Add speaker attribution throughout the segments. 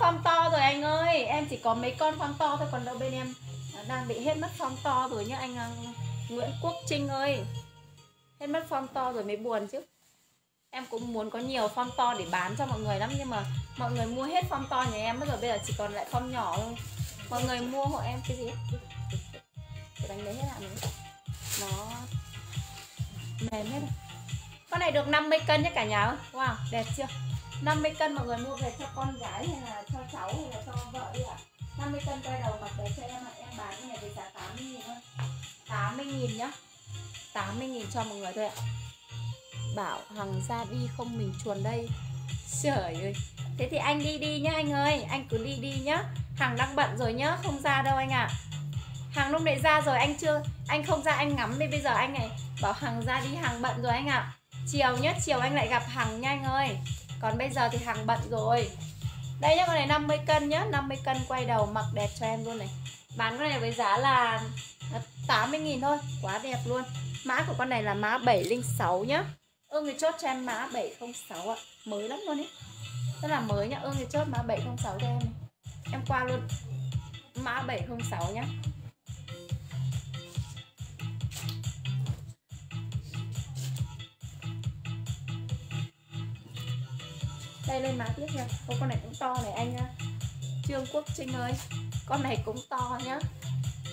Speaker 1: form to rồi anh ơi. Em chỉ có mấy con form to thôi, Còn đâu bên em à, đang bị hết mất form to rồi nhá anh à, Nguyễn Quốc Trinh ơi. Hết mất form to rồi mới buồn chứ. Em cũng muốn có nhiều form to để bán cho mọi người lắm, Nhưng mà mọi người mua hết form to nhà em Bây giờ bây giờ chỉ còn lại form nhỏ thôi. Mọi người mua hộ em cái gì Để đánh đấy hết ạ Nó mềm hết rồi. Con này được 50 cân nhé cả nhà ơi. Wow, đẹp chưa? 50 cân mọi người mua về cho con gái hay là cho cháu hay là cho vợ đi ạ? à? 50 cân quay đầu mặc đẹp cho em ạ, Em bán cái này với giá 80 nghìn thôi. 80 nghìn nhá. 80 nghìn cho mọi người thôi ạ. Bảo Hằng ra đi không mình chuồn đây. Trời ơi. Thế thì anh đi đi nhá anh ơi, Anh cứ đi đi nhá. Hằng đang bận rồi nhá, Không ra đâu anh ạ. À. Hằng lúc nãy ra rồi anh chưa, Anh không ra anh ngắm đi, Bây giờ anh này bảo Hằng ra đi, Hằng bận rồi anh ạ. À. Chiều nhất chiều anh lại gặp Hằng nha anh ơi. Còn bây giờ thì hàng bận rồi. Đây nhá, con này 50 cân nhá 50 cân quay đầu mặc đẹp cho em luôn này. Bán con này với giá là 80.000 thôi, Quá đẹp luôn. Mã của con này là mã 706 nhá. Ưng thì chốt cho em mã 706 ạ, Mới lắm luôn ý. Rất là mới nhá, Ưng thì chốt mã 706 cho em. Em qua luôn. Mã 706 nhá. Đây lên mã tiếp nha. Ô, con này cũng to này anh à, Trương Quốc Trinh ơi. Con này cũng to nhá.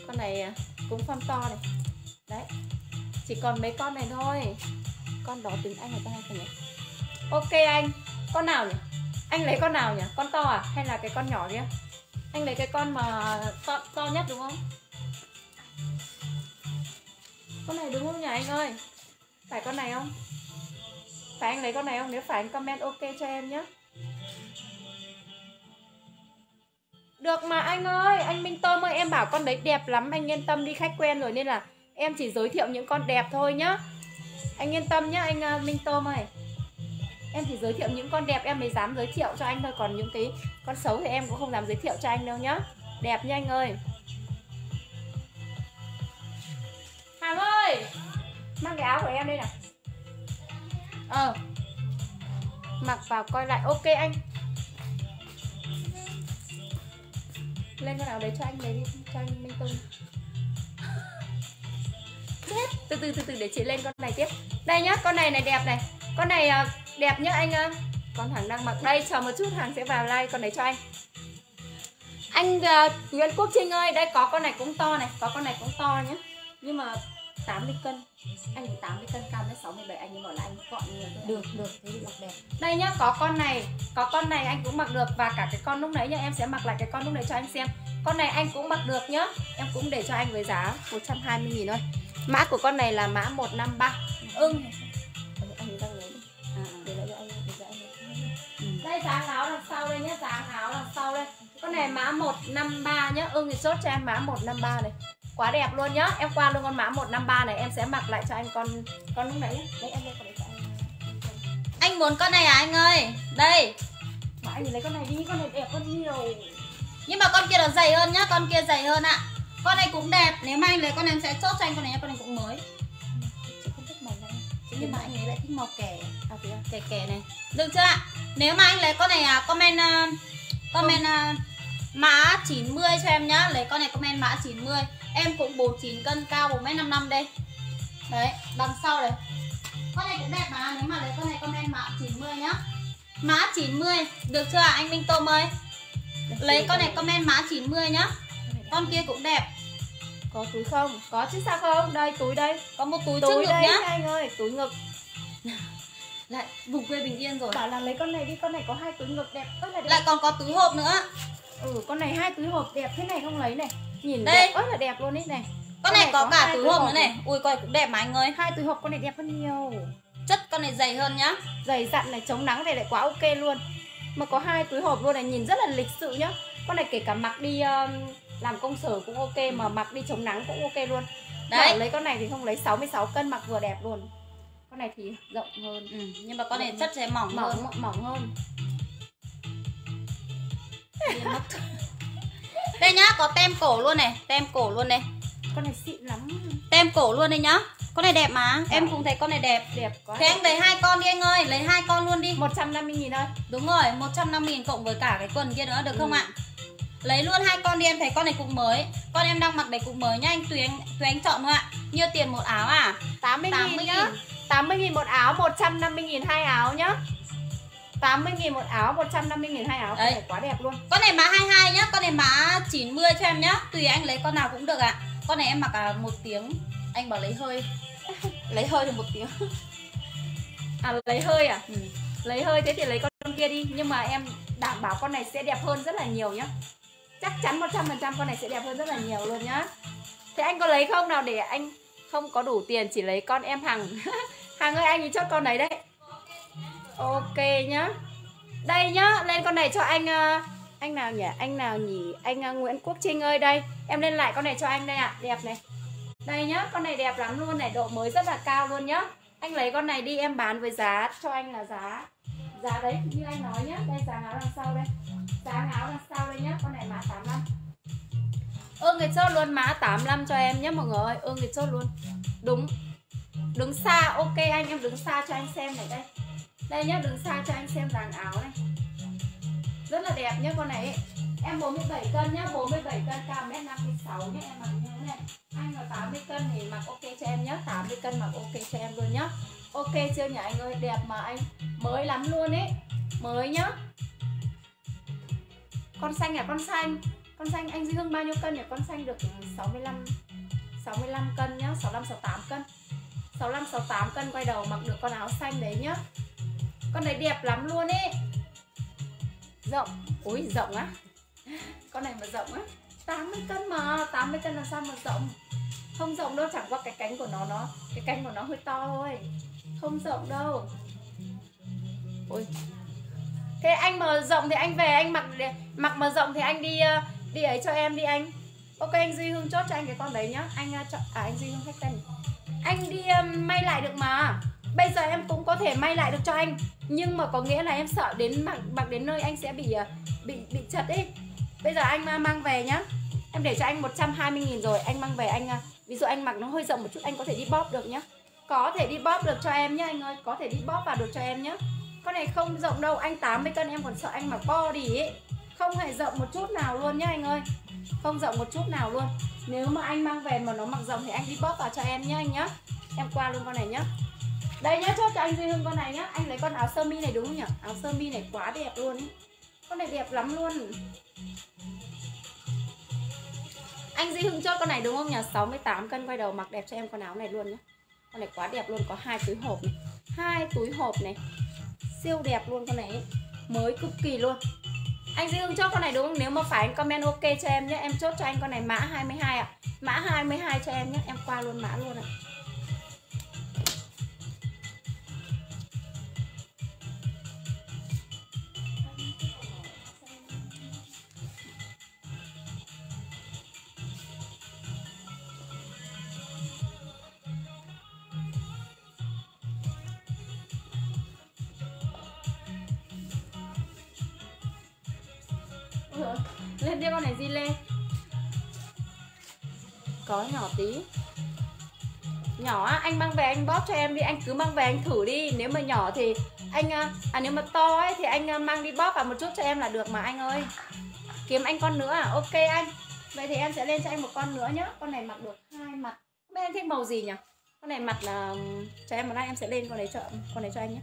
Speaker 1: Con này à, cũng phong to này. Đấy. Chỉ còn mấy con này thôi. Con đó tính anh là to hay nhỉ? Ok anh. Con nào nhỉ? Anh lấy con nào nhỉ? Con to à? Hay là cái con nhỏ kia anh lấy cái con mà to, to nhất đúng không? Con này đúng không nhỉ anh ơi? Phải con này không? Phải anh lấy con này không nếu phải anh comment ok cho em nhé Được mà anh ơi, anh Minh Tôm ơi, em bảo con đấy đẹp lắm, anh yên tâm đi khách quen rồi nên là em chỉ giới thiệu những con đẹp thôi nhá. Anh yên tâm nhá anh uh, Minh Tôm ơi. Em chỉ giới thiệu những con đẹp em mới dám giới thiệu cho anh thôi, còn những cái con xấu thì em cũng không dám giới thiệu cho anh đâu nhá. Đẹp nha anh ơi. Hằng ơi, mang cái áo của em đây nào. Ờ. Mặc vào coi lại. Ok anh. lên con nào đấy cho anh đấy đi cho anh minh tùng chết. Từ từ từ từ để chị lên con này tiếp. Đây nhá con này này đẹp này. Con này ờ, đẹp nhá anh uh, con thằng đang mặc. Đây chờ một chút hàng sẽ vào like con đấy cho anh. Anh uh, Nguyễn Quốc Trinh ơi đây có con này cũng to này có con này cũng to nhá. Nhưng mà 80 cân. Anh 80 cân cao mét 67 anh ấy bảo là anh gọn nhiều.
Speaker 2: Được được thế thì mặc đẹp.
Speaker 1: Đây nhá có con này có con này anh cũng mặc được. Và cả cái con lúc nãy nhá em sẽ mặc lại cái con lúc nãy cho anh xem. Con này anh cũng mặc được nhá. Em cũng để cho anh với giá 120 nghìn thôi. Mã của con này là mã 153 ưng. Anh đang lấy. À, để lại cho anh để anh. Ừ. đây dáng áo đằng sau đây nhá dáng áo đằng sau đây. Con này mã 153 nhá. Ưng thì chốt cho em mã 153 này quá đẹp luôn nhá. Em qua luôn con mã 153 này em sẽ mặc lại cho anh con con lúc nãy đấy em lấy con này cho anh.
Speaker 2: Anh muốn con này à anh ơi? Đây.
Speaker 1: Mà anh lấy con này đi con này đẹp hơn nhiều.
Speaker 2: Nhưng mà con kia nó dày hơn nhá con kia dày hơn ạ. À. con này cũng đẹp nếu mà anh lấy con này em sẽ chốt cho anh con này nhá con này cũng mới.
Speaker 1: Chị không thích màu này.
Speaker 2: Nhưng mà anh ấy lại thích màu kẻ.
Speaker 1: À à?
Speaker 2: kẻ kẻ này. Được chưa ạ? Nếu mà anh lấy con này à comment uh, comment uh, mã 90 cho em nhá. Lấy con này comment mã 90 Em cũng 49 cân cao 1m55 đây. Đấy, đằng sau đây Con này cũng đẹp mà, nếu mà lấy con này comment mã 90 nhá. Mã 90, được chưa anh Minh Tôm ơi? Lấy con này comment mã 90 nhá. Con kia cũng đẹp.
Speaker 1: Có túi không? Có chứ sao không? Đây, túi đây.
Speaker 2: Có một túi, túi trước ngực nhá.
Speaker 1: anh ơi, túi ngực.
Speaker 2: Lại vùng quê bình yên rồi.
Speaker 1: Bảo là lấy con này đi, con này có hai túi ngực đẹp, là đẹp.
Speaker 2: Lại còn có túi hộp nữa
Speaker 1: Ừ, con này hai túi hộp đẹp thế này không lấy này. Nhìn đây. rất là đẹp luôn đấy này.
Speaker 2: Con, con này, này có, có cả túi hộp nữa này. ui coi cũng đẹp mà anh ơi.
Speaker 1: Hai túi hộp con này đẹp hơn nhiều.
Speaker 2: Chất con này dày hơn nhá.
Speaker 1: Dày dặn này chống nắng này lại quá ok luôn. Mà có hai túi hộp luôn này nhìn rất là lịch sự nhá. Con này kể cả mặc đi um, làm công sở cũng ok mà mặc đi chống nắng cũng ok luôn. Đấy. Bảo lấy con này thì không lấy 66 cân mặc vừa đẹp luôn. Con này thì rộng hơn.
Speaker 2: Ừ, nhưng mà con này chất sẽ mỏng,
Speaker 1: mỏng hơn. mỏng hơn
Speaker 2: đây nhá có tem cổ luôn này tem cổ luôn này.
Speaker 1: Con này xịn lắm.
Speaker 2: Tem cổ luôn đây nhá. Con này đẹp mà, em
Speaker 1: Dạ.
Speaker 2: cũng thấy con này đẹp.
Speaker 1: Đẹp quá.
Speaker 2: Thế anh lấy hai con đi anh ơi, lấy hai con luôn đi.
Speaker 1: 150 nghìn thôi.
Speaker 2: Đúng rồi, 150 000 cộng với cả cái quần kia nữa được không
Speaker 1: Ừ.
Speaker 2: ạ? Lấy luôn hai con đi em thấy con này cũng mới. Con em đang mặc đấy cũng mới nhá anh Tùy anh, tùy anh chọn thôi ạ. Nhiêu tiền một áo à?
Speaker 1: 80 nghìn
Speaker 2: 80
Speaker 1: nhá 80 nghìn. Một áo 150 nghìn hai áo nhá 80 nghìn một áo 150 nghìn hai áo. Con
Speaker 2: Đấy.
Speaker 1: này quá đẹp luôn.
Speaker 2: Con này mã 22 nhá, con này mã 90 cho em nhá. Tùy anh lấy con nào cũng được ạ. Con này em mặc à, một tiếng. Anh bảo lấy hơi. Lấy hơi thì một tiếng.
Speaker 1: À lấy hơi à?
Speaker 2: Ừ.
Speaker 1: Lấy hơi thế thì lấy con kia đi. Nhưng mà em đảm bảo con này sẽ đẹp hơn rất là nhiều nhá. Chắc chắn 100% con này sẽ đẹp hơn rất là nhiều luôn nhá. Thế anh có lấy không nào? Để anh không có đủ tiền chỉ lấy con em Hằng. Hằng ơi anh ấy chốt con đấy đấy Ok nhá. Đây nhá, lên con này cho anh ờ, Anh nào nhỉ? Anh nào nhỉ? Anh ờ, Nguyễn Quốc Trinh ơi, đây. Em lên lại con này cho anh đây ạ. Đẹp này. Đây nhá, con này đẹp lắm luôn này. Độ mới rất là cao luôn nhá. Anh lấy con này đi, em bán với giá, cho anh là giá Giá đấy, như anh nói nhá. Đây, giá áo đằng sau đây. Giá áo đằng sau đây nhá. Con này mã 85 Ương người chốt luôn mã 85 cho em nhé mọi người ơi. Ương người chốt luôn. Đúng. Đứng xa, ok anh, em đứng xa cho anh xem này đây. Đây nhá đứng xa cho anh xem dáng áo này. Rất là đẹp nhá con này ấy. Em 47 cân nhá 47 cân cao 1m56 nhá em mặc như thế này, Anh là 80 cân thì mặc ok cho em nhá. 80 cân mặc ok cho em luôn nhá. Ok chưa nhỉ anh ơi, đẹp mà anh. Mới lắm luôn ấy. Mới nhá. Con xanh à con xanh. Con xanh, anh Duy Hưng bao nhiêu cân nhỉ? Con xanh được 65 65 cân nhá 65 68 cân. 65 68 cân quay đầu mặc được con áo xanh đấy nhá. Con này đẹp lắm luôn ấy Rộng. Ôi, rộng á. Con này mà rộng á. 80 cân mà. 80 cân làm sao mà rộng? Không rộng đâu, chẳng qua cái cánh của nó nó, Cái cánh của nó hơi to thôi. Không rộng đâu. Ôi. Thế anh mà rộng thì anh về, anh mặc mặc mà rộng thì anh đi ờ, đi ấy cho em đi anh. Ok, anh Duy hương chốt cho anh cái con đấy nhá. Anh ờ, chọn à anh Duy hương khách tên. Anh đi may lại được mà. Bây giờ em cũng có thể may lại được cho anh. Nhưng mà có nghĩa là em sợ đến mặc mặc đến nơi anh sẽ bị ờ, bị bị chật ấy. Bây giờ anh ờ, mang về nhá. Em để cho anh 120 000 rồi, anh mang về anh ờ, ví dụ anh mặc nó hơi rộng một chút anh có thể đi bóp được nhá. Có thể đi bóp được cho em nhá anh ơi, có thể đi bóp vào được cho em nhá. Con này không rộng đâu, anh 80 cân em còn sợ anh mặc body ấy Không hề rộng một chút nào luôn nhá anh ơi Không rộng một chút nào luôn Nếu mà anh mang về mà nó mặc rộng thì anh đi bóp vào cho em nhá anh nhá Em qua luôn con này nhá đây nhá, chốt cho anh Duy Hưng con này nhá Anh lấy con áo sơ mi này đúng không nhỉ? Áo sơ mi này quá đẹp luôn ý Con này đẹp lắm luôn Anh Duy Hưng chốt con này đúng không nhỉ? 68 cân quay đầu mặc đẹp cho em con áo này luôn nhá Con này quá đẹp luôn, có hai túi hộp này hai túi hộp này siêu đẹp luôn con này ý. mới cực kỳ luôn anh Duy Hưng chốt con này đúng không? Nếu mà phải anh comment ok cho em nhé Em chốt cho anh con này mã 22 ạ Mã 22 cho em nhé Em qua luôn mã luôn ạ à. Rồi. Lên tiếp con này di lê. Có nhỏ tí. Nhỏ á, anh mang về anh bóp cho em đi. Anh cứ mang về anh thử đi. Nếu mà nhỏ thì anh à, à nếu mà to ấy thì anh à, mang đi bóp vào một chút cho em là được mà anh ơi. Kiếm anh con nữa à? Ok anh. Vậy thì em sẽ lên cho anh một con nữa nhá. Con này mặc được hai mặt. Không biết anh thích màu gì nhỉ? Con này mặt là cho em một lát em sẽ lên con này cho con này cho anh nhé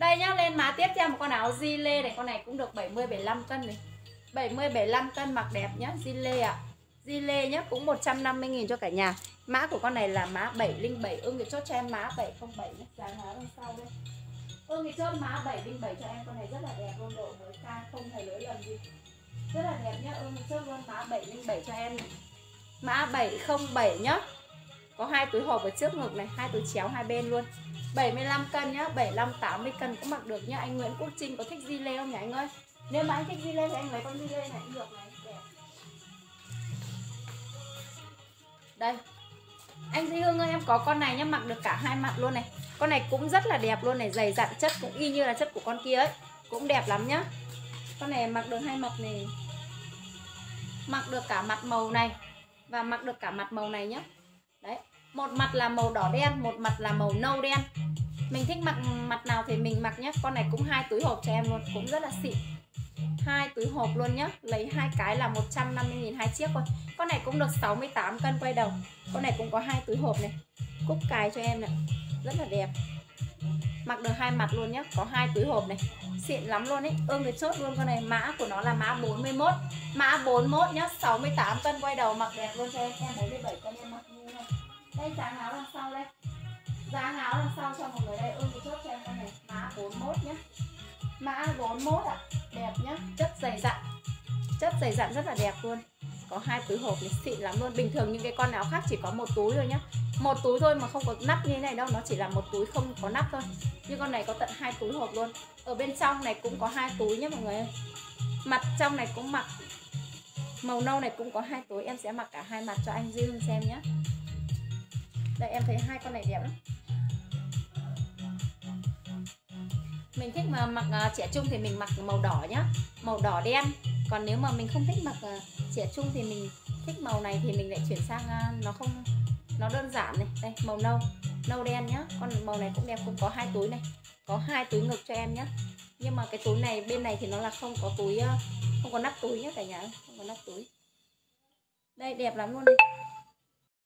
Speaker 1: đây nhá lên má tiếp theo một con áo di lê này. Con này cũng được 70 75 cân này. 70 75 cân mặc đẹp nhá di lê ạ à. di lê nhá cũng 150 000 cho cả nhà. Mã của con này là mã 707 ưng thì chốt cho em mã 707 nhé giá hóa đằng sau đây? Ưng thì chốt mã 707 cho em. Con này rất là đẹp luôn, độ với ca không hề lỗi lầm gì. Rất là đẹp nhá. Ưng thì chốt luôn mã 707 cho em. Mã 707 nhá. Có hai túi hộp ở trước ngực này, hai túi chéo hai bên luôn. 75 cân nhá 75 80 cân cũng mặc được nhá. Anh Nguyễn Quốc Trinh có thích di lê không nhỉ anh ơi? Nếu mà anh thích đi lên thì anh lấy con đi lên này cũng được này, đẹp. Đây. Anh Duy Hương ơi, em có con này nhá, mặc được cả hai mặt luôn này. Con này cũng rất là đẹp luôn này, dày dặn chất cũng y như là chất của con kia ấy. Cũng đẹp lắm nhá. Con này mặc được hai mặt này. Mặc được cả mặt màu này và mặc được cả mặt màu này nhá. Đấy, một mặt là màu đỏ đen, một mặt là màu nâu đen. Mình thích mặc mặt nào thì mình mặc nhé con này cũng hai túi hộp cho em luôn, cũng rất là xịn hai túi hộp luôn nhá. Lấy hai cái là 150 000 hai chiếc thôi. Con này cũng được 68 cân quay đầu. Con này cũng có hai túi hộp này. Cúc cài cho em này. Rất là đẹp. Mặc được hai mặt luôn nhá. Có hai túi hộp này. Xịn lắm luôn ấy. Ương cái chốt luôn con này. Mã của nó là mã 41 mã 41 nhá. 68 cân quay đầu. Mặc đẹp luôn cho em. Em 47 cân em mặc như này. Đây dáng áo đằng sau đây. Dáng áo đằng sau cho mọi người đây. Ương cái chốt cho em con này. Mã 41 nhá mã 41 ạ. À. đẹp nhá. Chất dày dặn. Chất dày dặn rất là đẹp luôn. Có hai túi hộp này, xịn lắm luôn. Bình thường những cái con áo khác chỉ có một túi thôi nhá. Một túi thôi mà không có nắp như thế này đâu. Nó chỉ là một túi không có nắp thôi. Nhưng con này có tận hai túi hộp luôn. Ở bên trong này cũng có hai túi nhé mọi người ơi. Mặt trong này cũng mặc. Màu nâu này cũng có hai túi. Em sẽ mặc cả hai mặt cho anh Duy xem nhé đây, em thấy hai con này đẹp lắm. Mình thích mà mặc uh, trẻ trung thì mình mặc màu đỏ nhá. Màu đỏ đen. Còn nếu mà mình không thích mặc uh, trẻ trung thì mình thích màu này thì mình lại chuyển sang uh, nó không nó đơn giản này. Đây màu nâu. Nâu đen nhá. Con màu này cũng đẹp cũng có hai túi này. Có hai túi ngực cho em nhá. Nhưng mà cái túi này bên này thì nó là không có túi không có nắp túi nhá cả nhà không có nắp túi. Đây đẹp lắm luôn đây